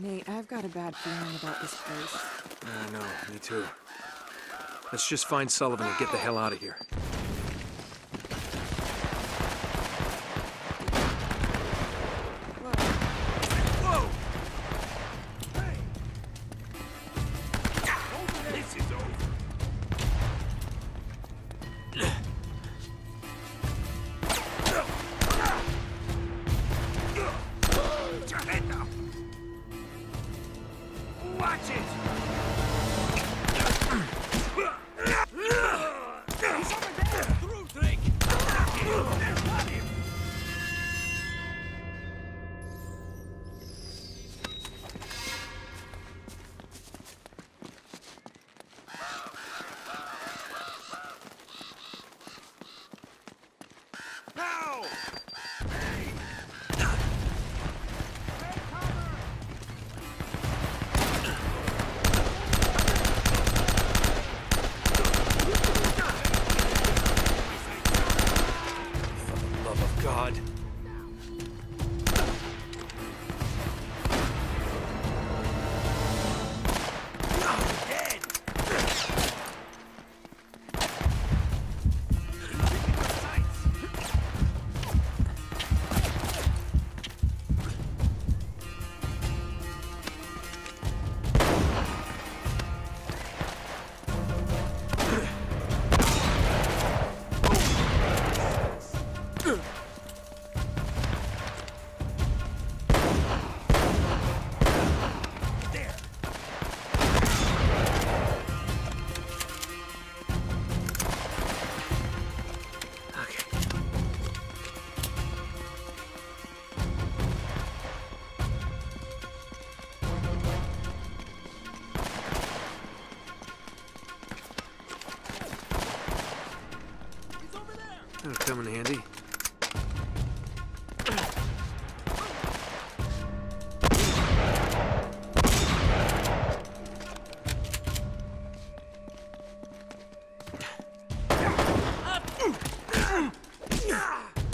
Nate, I've got a bad feeling about this place. I know, me too. Let's just find Sullivan and get the hell out of here.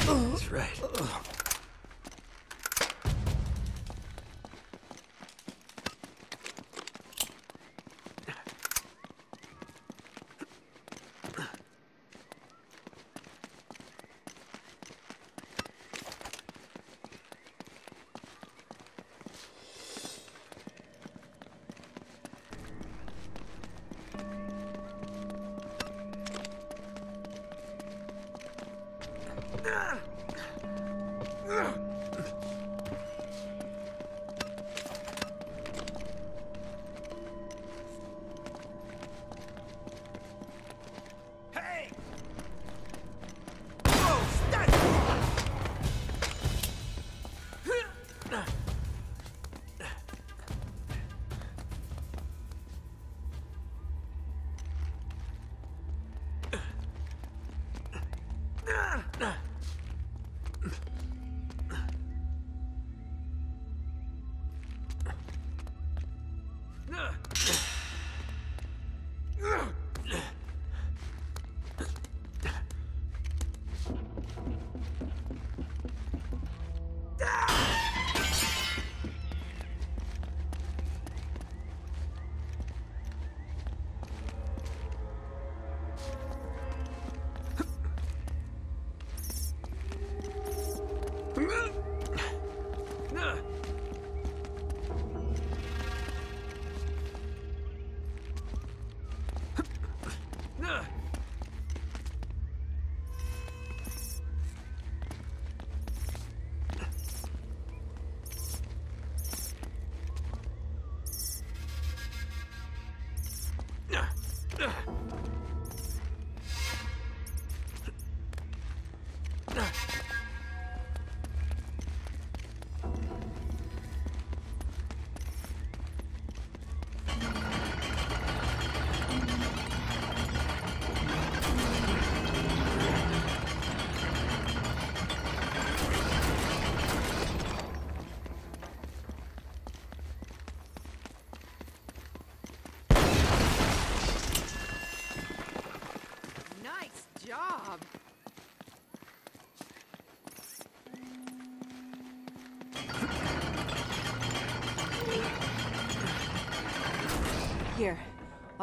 That's right.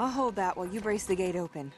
I'll hold that while you brace the gate open.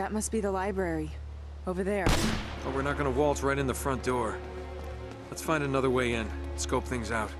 That must be the library. Over there. But we're not gonna waltz right in the front door. Let's find another way in. Scope things out.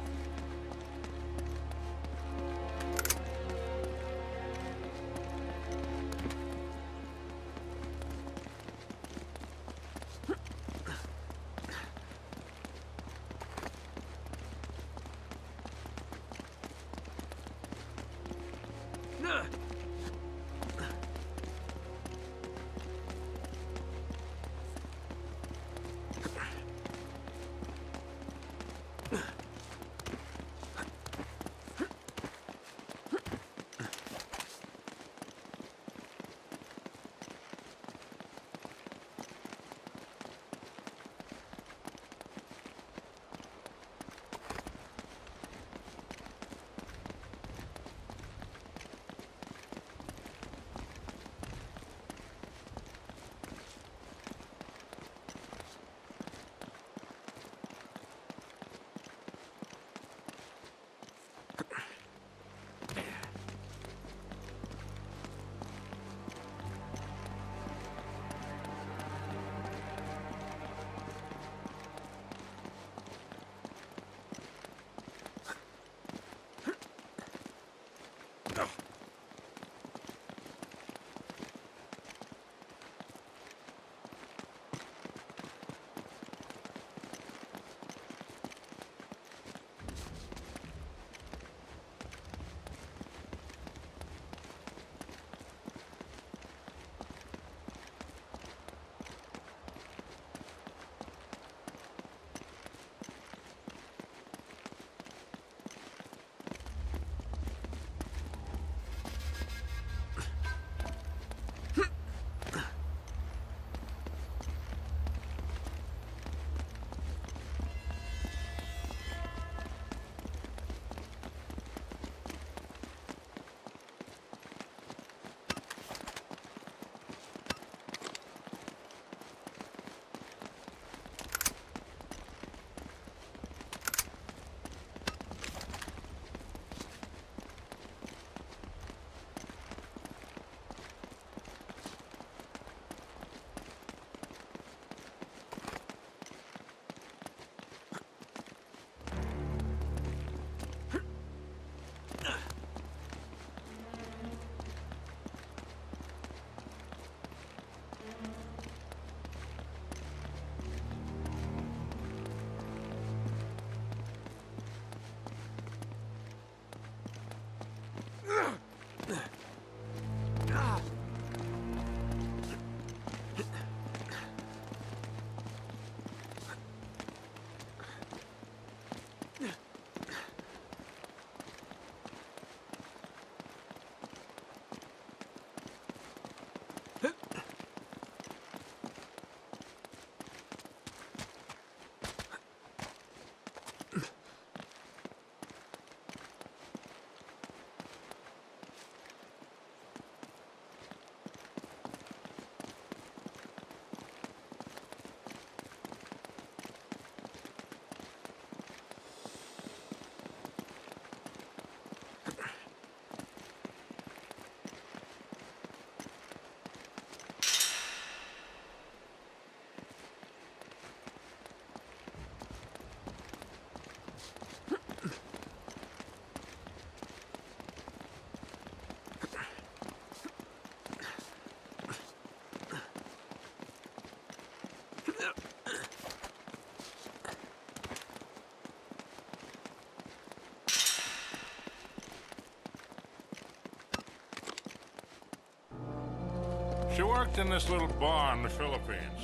She worked in this little bar in the Philippines.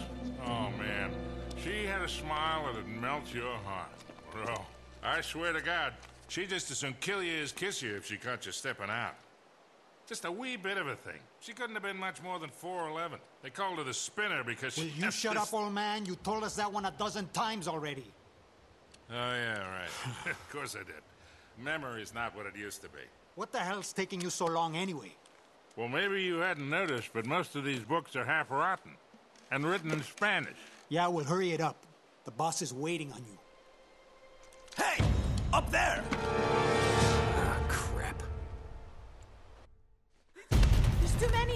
Oh, man. She had a smile that'd melt your heart. Bro, I swear to God, she'd just as soon kill you as kiss you if she caught you stepping out. Just a wee bit of a thing. She couldn't have been much more than 4'11. They called her the spinner because she... Will you shut up, old man? You told us that one a dozen times already. Oh, yeah, right. of course I did. Memory's not what it used to be. What the hell's taking you so long anyway? Well, maybe you hadn't noticed, but most of these books are half rotten. And written in Spanish. Yeah, well, hurry it up. The boss is waiting on you. Hey! Up there! Ah, crap. There's too many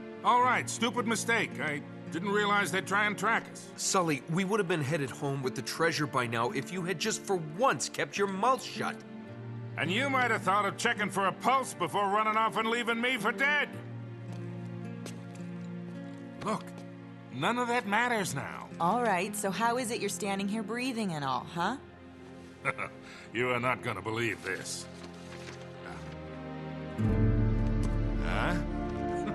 All right, stupid mistake. I didn't realize they'd try and track us. Sully, we would have been headed home with the treasure by now if you had just for once kept your mouth shut. And you might have thought of checking for a pulse before running off and leaving me for dead. Look, none of that matters now. All right, so how is it you're standing here breathing and all, huh? You are not gonna believe this. Uh, huh?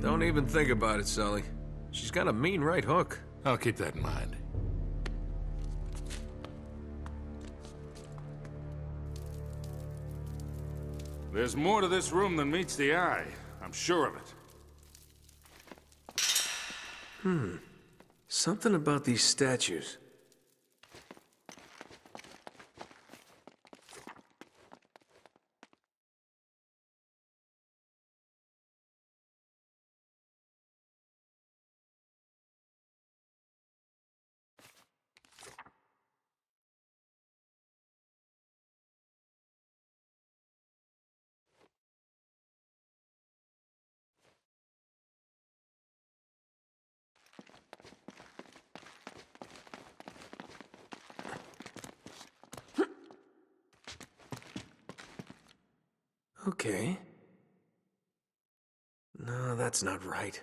Don't even think about it, Sully. She's got a mean right hook. I'll keep that in mind. There's more to this room than meets the eye. I'm sure of it. Hmm. Something about these statues. Okay. No, that's not right.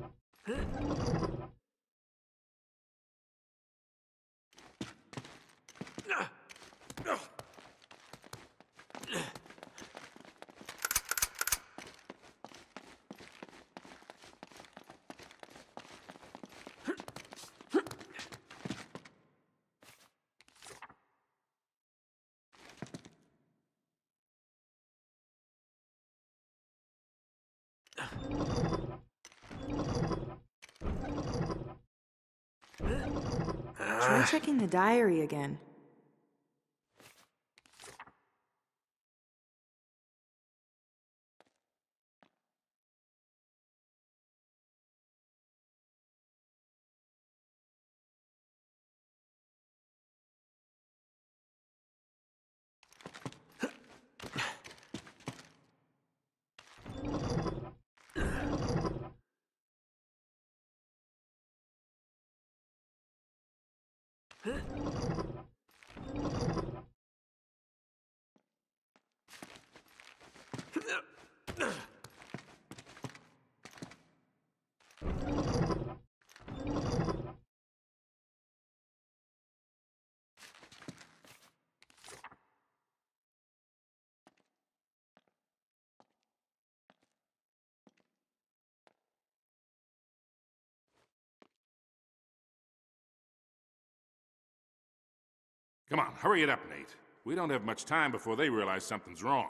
Try checking the diary again. Come on, hurry it up, Nate. We don't have much time before they realize something's wrong.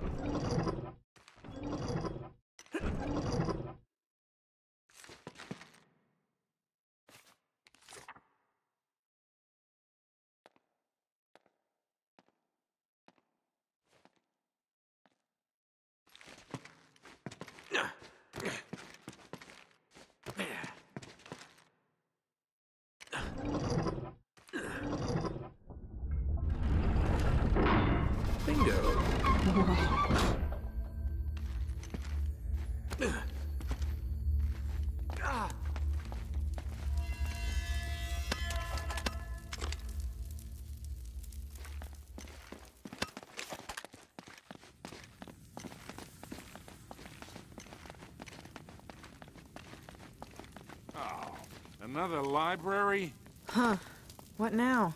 Bingo. Another library? Huh. What now?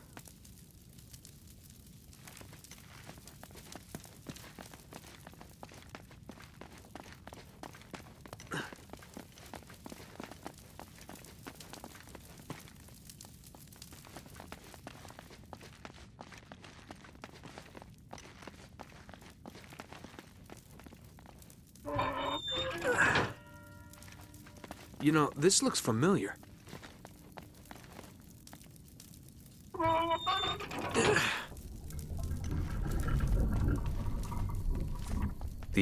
You know, this looks familiar.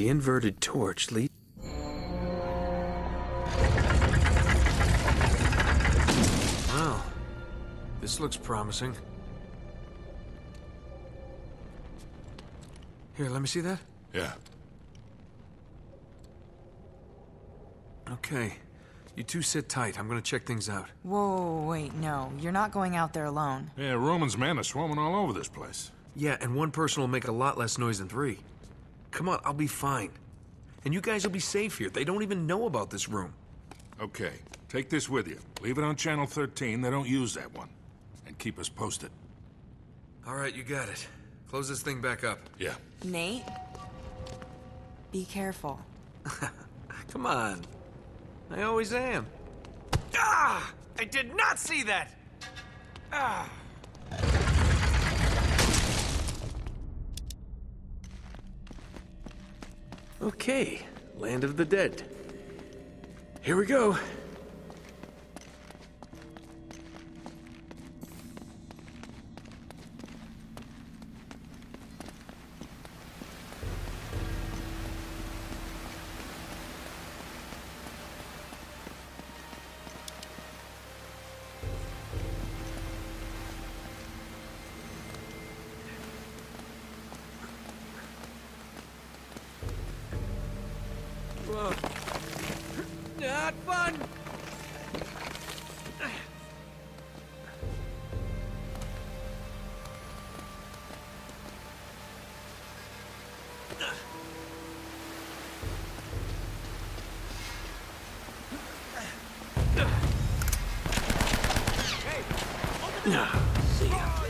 The inverted torch lead. Wow. This looks promising. Here, let me see that. Yeah. Okay. You two sit tight. I'm gonna check things out. Whoa, wait, no. You're not going out there alone. Yeah, Roman's men are swarming all over this place. Yeah, and one person will make a lot less noise than three. Come on, I'll be fine. And you guys will be safe here. They don't even know about this room. Okay, take this with you. Leave it on channel 13. They don't use that one. and keep us posted. All right, you got it. Close this thing back up. Yeah. Nate, be careful. Come on. I always am. Ah! I did not see that! Ah! Okay, Land of the Dead. Here we go. Shoot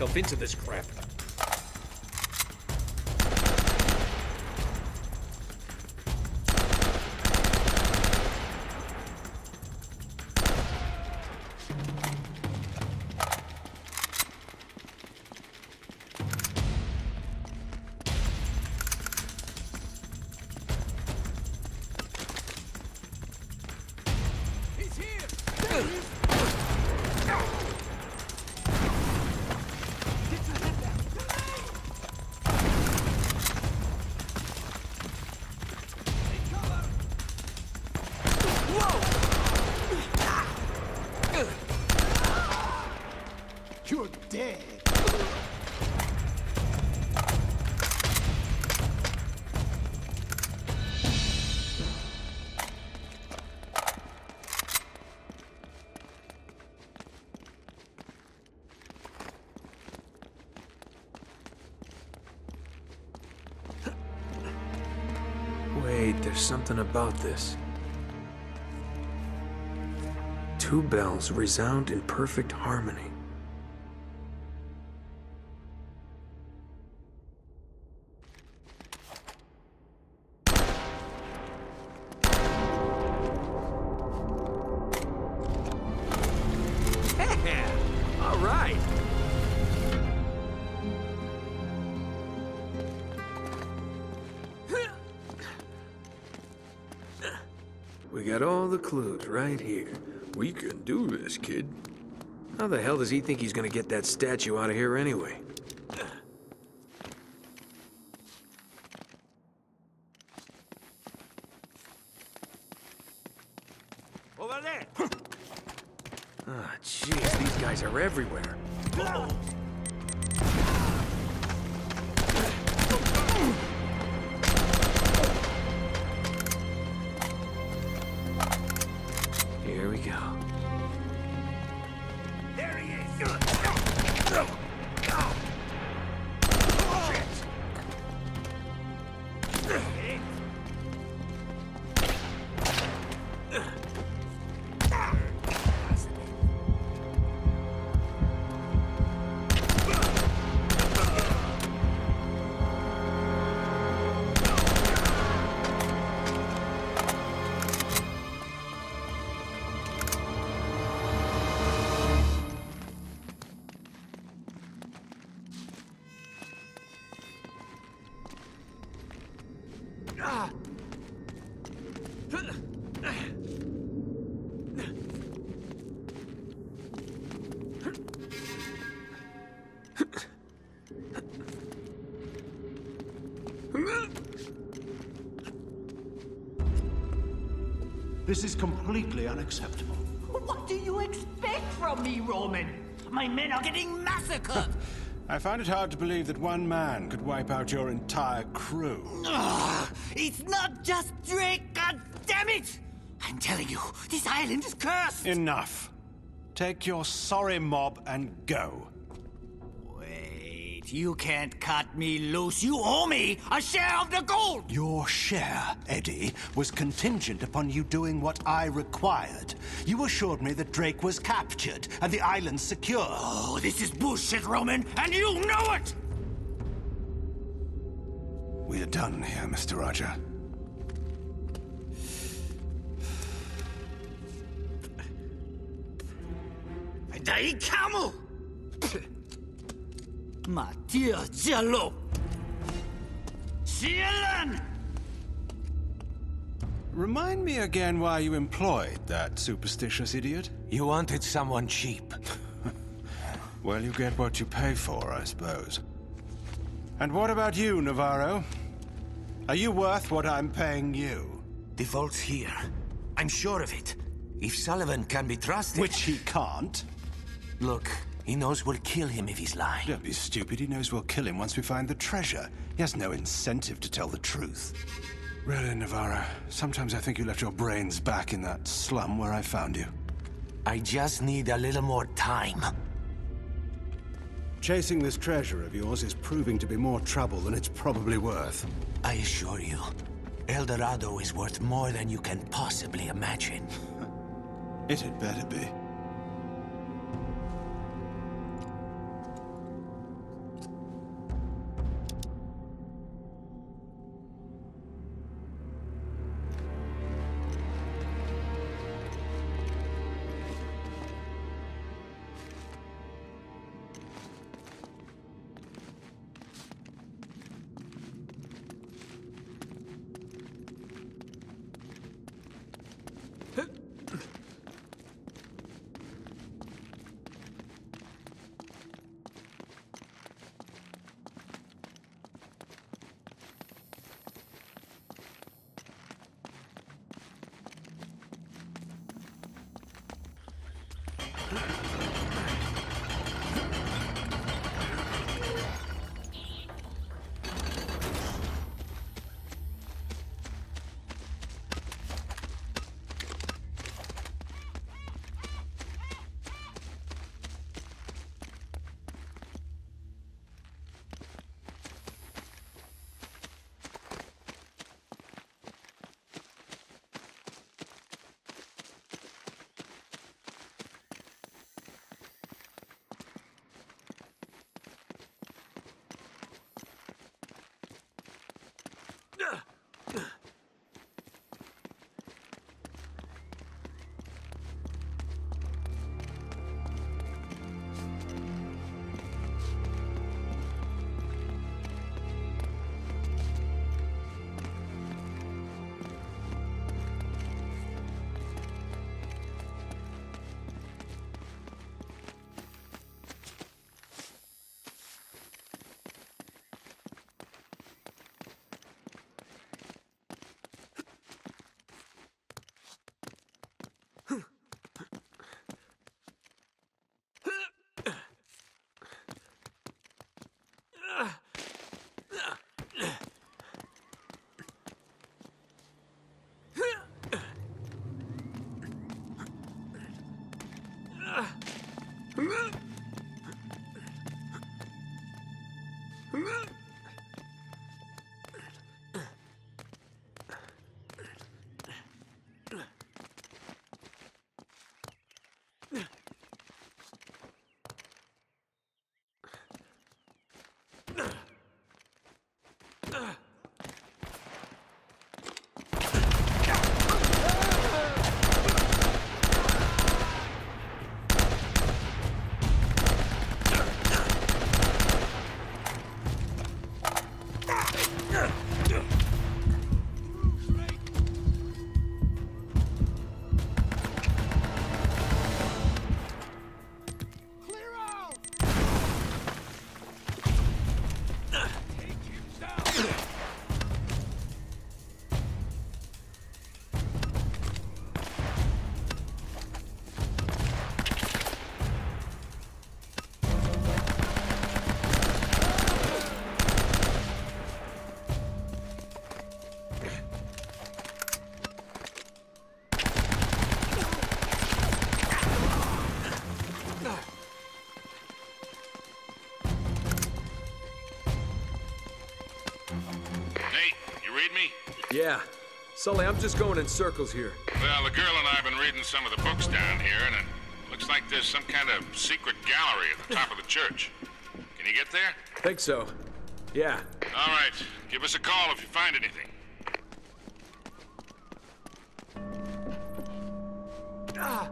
myself into this crap. Something about this. Two bells resound in perfect harmony. He think he's gonna get that statue out of here anyway? This is completely unacceptable. What do you expect from me, Roman? My men are getting massacred. I find it hard to believe that one man could wipe out your entire crew. Ugh, it's not just Drake, God damn it! I'm telling you, this island is cursed. Enough. Take your sorry mob and go. Wait, you can't cut me loose. You owe me a share of the gold. Your share, Eddie, was contingent upon you doing what I required. You assured me that Drake was captured and the island secure. Oh, this is bullshit, Roman, and you know it. We are done here, Mr. Raja. Dai camo! Ma dear Jello! Cielan! Remind me again why you employed that superstitious idiot. You wanted someone cheap. Well, you get what you pay for, I suppose. And what about you, Navarro? Are you worth what I'm paying you? The vault's here. I'm sure of it. If Sullivan can be trusted... Which he can't. Look, he knows we'll kill him if he's lying. Don't be stupid. He knows we'll kill him once we find the treasure. He has no incentive to tell the truth. Really, Navarro, sometimes I think you left your brains back in that slum where I found you. I just need a little more time. Chasing this treasure of yours is proving to be more trouble than it's probably worth. I assure you, El Dorado is worth more than you can possibly imagine. It had better be. Sully, I'm just going in circles here. Well, the girl and I have been reading some of the books down here, and it looks like there's some kind of secret gallery at the top of the church. Can you get there? Think so. Yeah. All right. Give us a call if you find anything. Oh,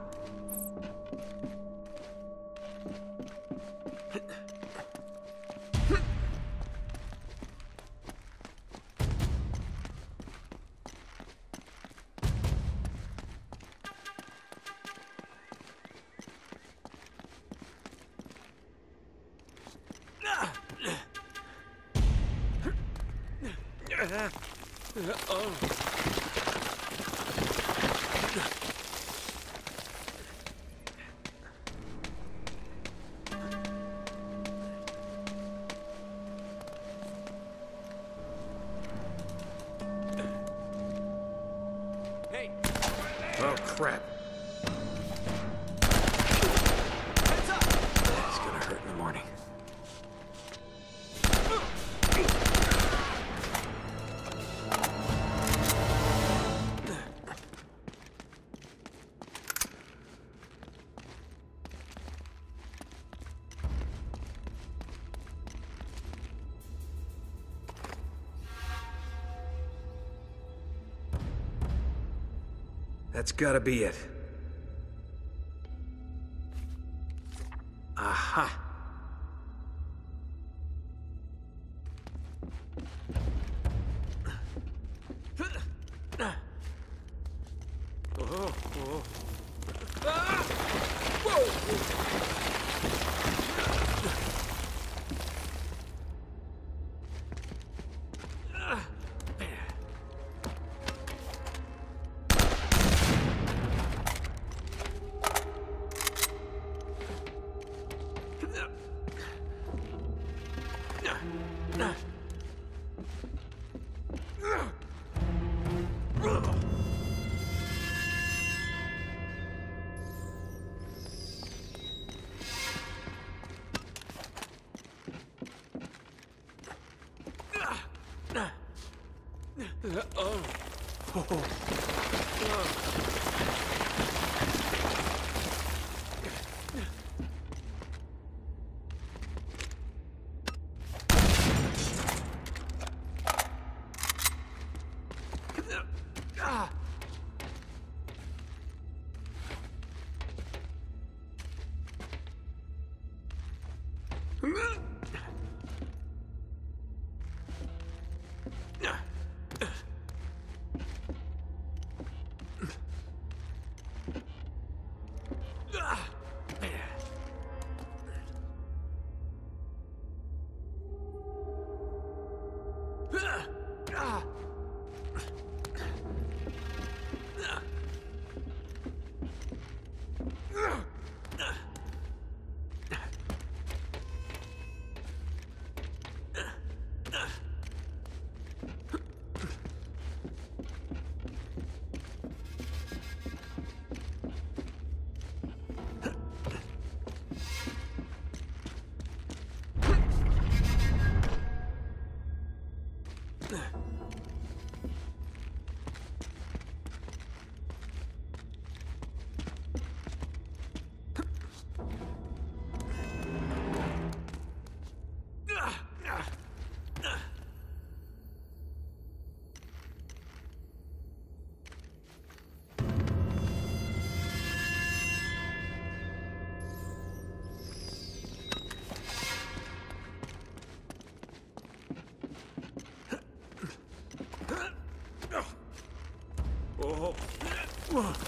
That's gotta be it. Aha. Oh, oh. Ah! Whoa.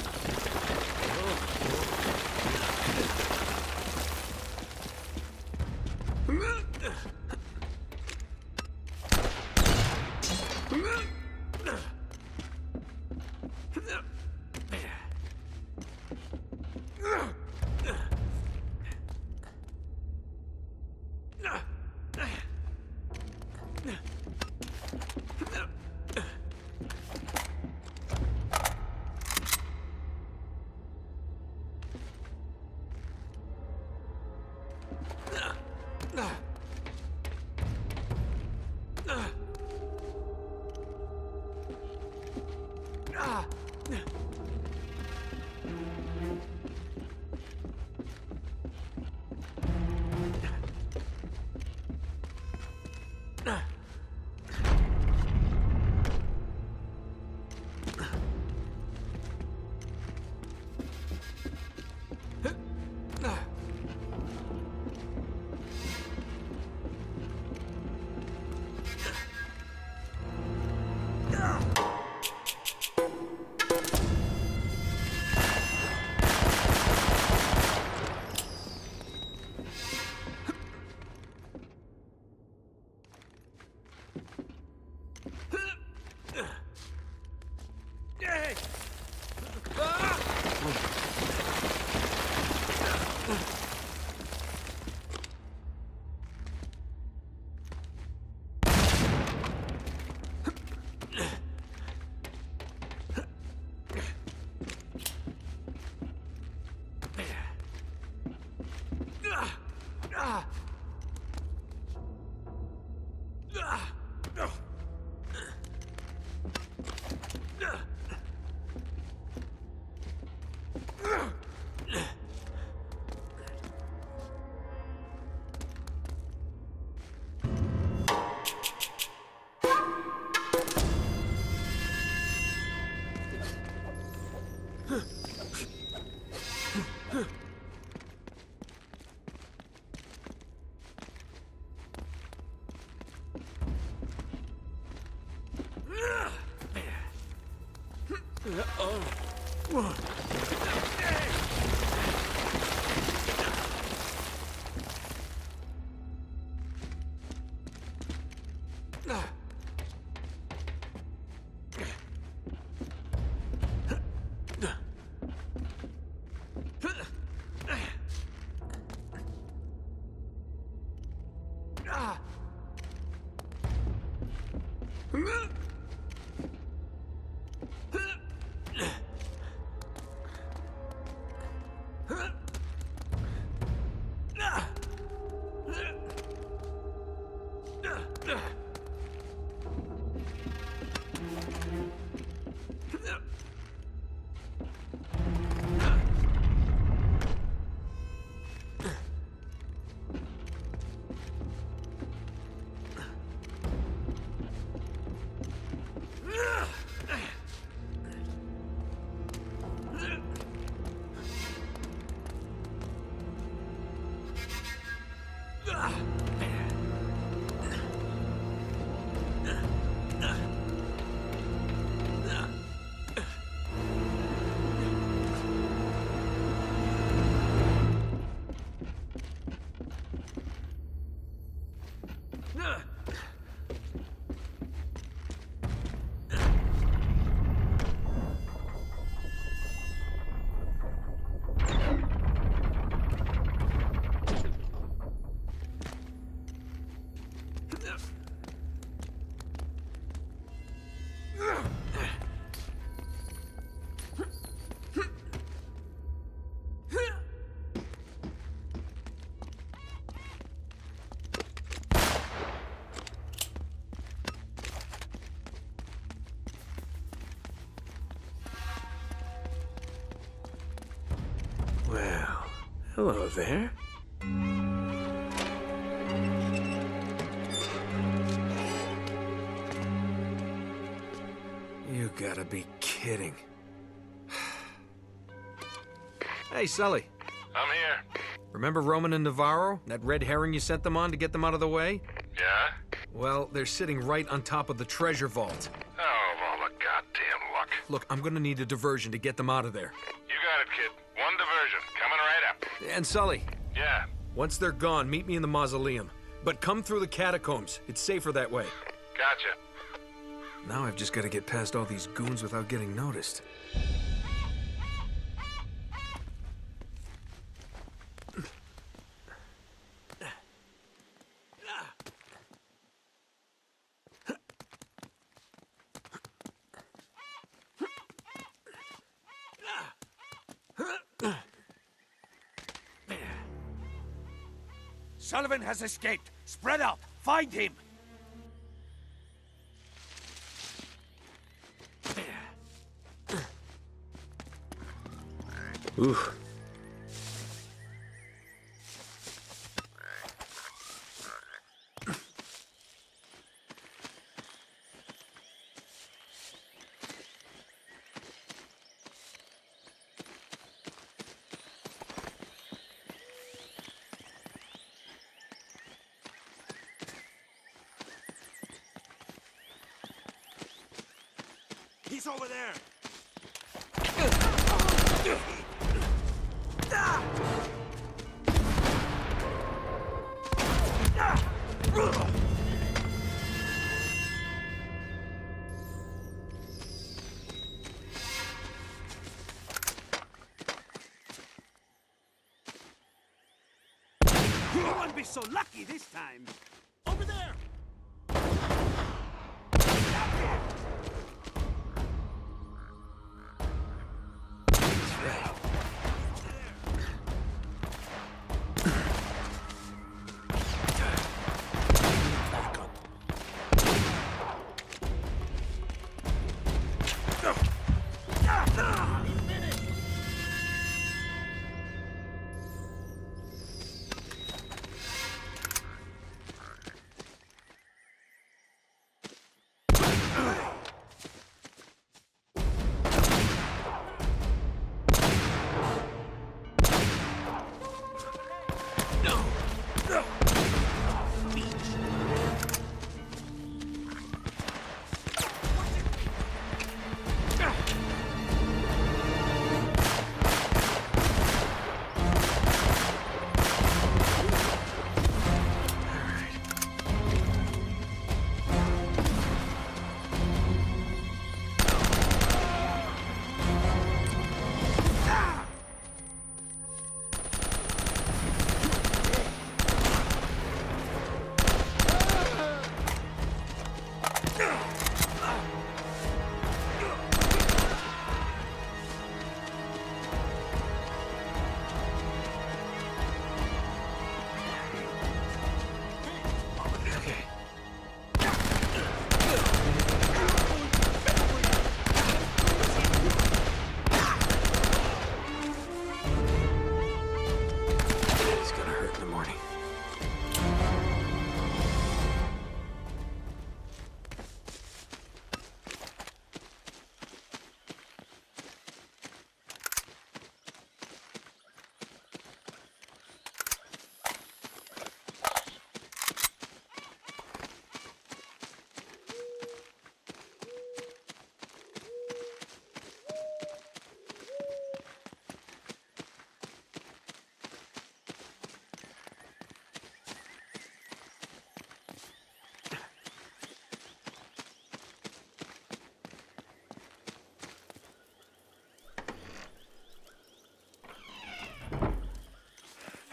Well, hello there. You gotta be kidding. hey, Sully. I'm here. Remember Roman and Navarro? That red herring you sent them on to get them out of the way? Yeah? Well, they're sitting right on top of the treasure vault. Oh, all the goddamn luck. Look, I'm gonna need a diversion to get them out of there. And Sully, Yeah. once they're gone, meet me in the mausoleum. But come through the catacombs. It's safer that way. Gotcha. Now I've just gotta get past all these goons without getting noticed. Sullivan has escaped. Spread out. Find him. Ooh. He's over there. Be so lucky this time. It's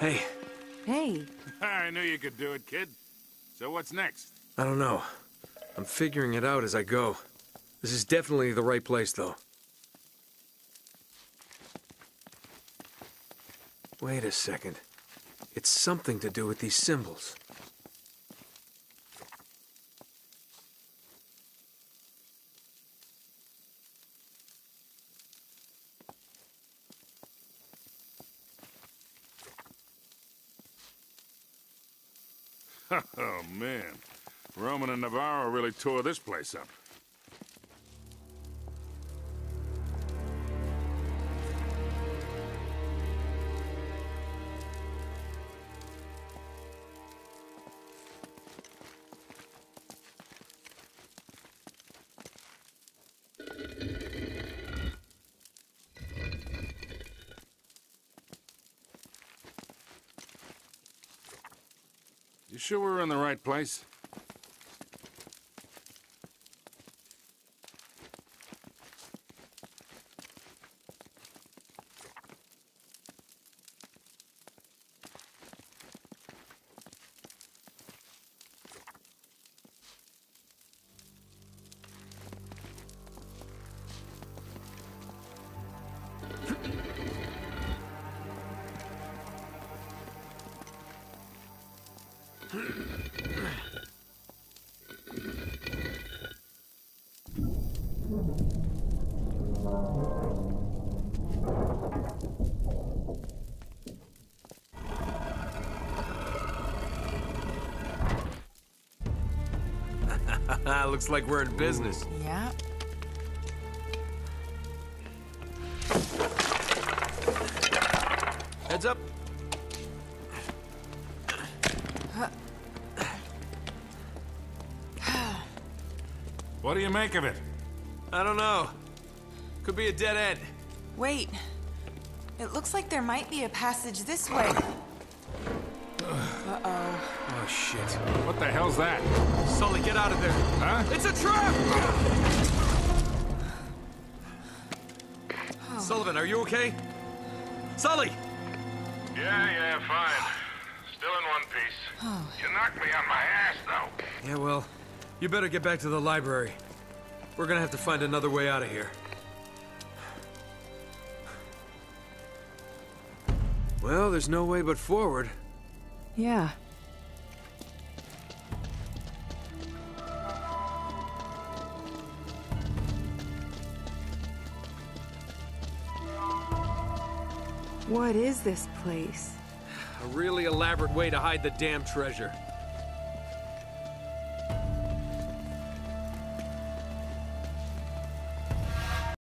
Hey, Hey, I knew you could do it, kid. So what's next? I don't know. I'm figuring it out as I go. This is definitely the right place, though. Wait a second. It's something to do with these symbols. tore this place up. You sure we're in the right place? Looks like we're in business. Yeah. What do you make of it? I don't know. Could be a dead end. Wait. It looks like there might be a passage this way. Uh-uh. Oh, shit. What the hell's that? Sully, get out of there. Huh? It's a trap! Sullivan, are you okay? Sully! Yeah, yeah, fine. Still in one piece. You knocked me on my ass, though. Yeah, well, you better get back to the library. We're gonna have to find another way out of here. Well, there's no way but forward. Yeah. What is this place? A really elaborate way to hide the damn treasure.